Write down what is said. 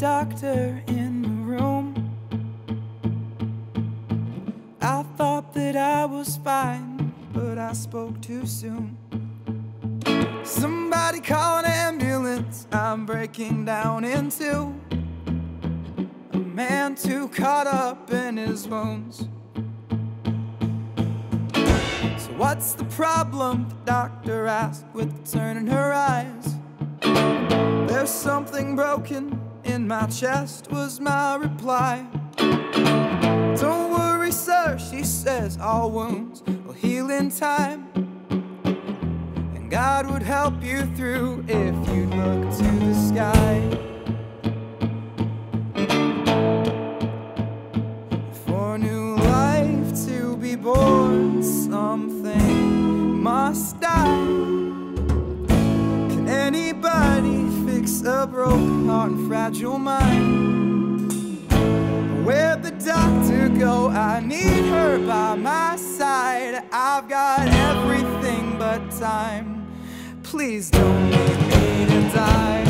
doctor in the room. I thought that I was fine, but I spoke too soon. Somebody call an ambulance, I'm breaking down in two. A man too caught up in his wounds. So, what's the problem? The doctor asked with a turn in her eyes. Broken in my chest, was my reply. Don't worry, sir, she says, all wounds will heal in time. And God would help you through if you'd look to the sky. For new life to be born, something must broken heart and fragile mind? Where'd the doctor go? I need her by my side. I've got everything but time. Please don't leave me to die.